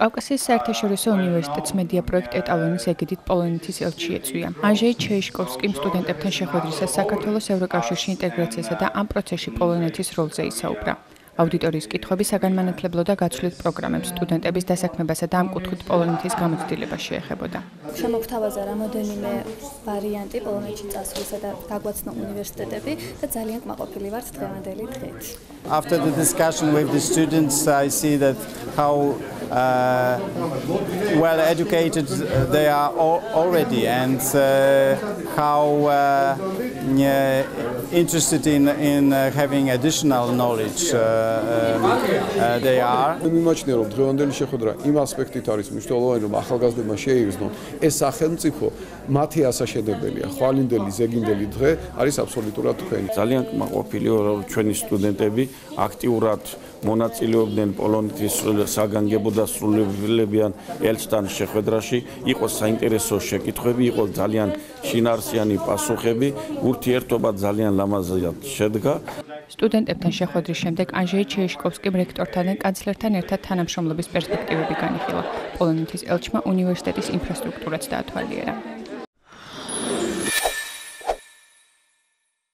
კავკასიის საერთაშორისო უნივერსიტეტს მედია პროექტ ეტალონის ეგიდით პოლონეთის ელჩი ეწვია. ანჟეი ჩეიშკოვსკიმ სტუდენტებთან შეხვედრისას საქართველოს ევროკავშირში ინტეგრაციასა და ამ პროცესში პოლონეთის როლზე ისაუბრა. აუდიტორიის კითხვები საგანმანათლებლო და გაცვლით პროგრამებს, სტუდენტების დასაქმებასა და ამ კუთხით პოლონეთის გამოცდილებას შეეხებოდა. შემოგთავაზა რამოდენიმე ვარიანტი პოლონეთში წასვლისა და გაგვაცნო უნივერსიტეტები და ძალიან კმაყოფილი ვართ დღევანდელი დღით. After the discussion with the students I see that how well educated they are already and uh, how uh, interested in in having additional knowledge uh, uh, they are. მიმაჩნია რომ დღევანდელი შეხვედრა იმ ასპექტით არის მნიშვნელოვანი რომ ახალგაზრდებმა შეიგრძნონ ეს სახელმწიფო მათი ასაშენებელია ხვალინდელი ზეგინდელი დღე არის აბსოლუტურად თქვენი. ძალიან ვარ რომ ჩვენი სტუდენტები აქტიურად მონაწილეობდნენ პოლონეთის საგანგებო და სრულებიან ელჩთან შეხვედრაში, იყო საინტერესო შეკითხვები, იყო ძალიან შინარსიანი პასუხები, ურთიერთობა ძალიან ლამაზად შედგა. სტუდენტებთან შეხვედრის შემდეგ ანჟეი ჩეიშკოვსკიმ რექტორთან და კანცლერთან ერთად თანამშრომლობის პერსპექტივები განიხილა. პოლონეთის ელჩმა უნივერსიტეტის ინფრასტრუქტურაც დაათვალიერა.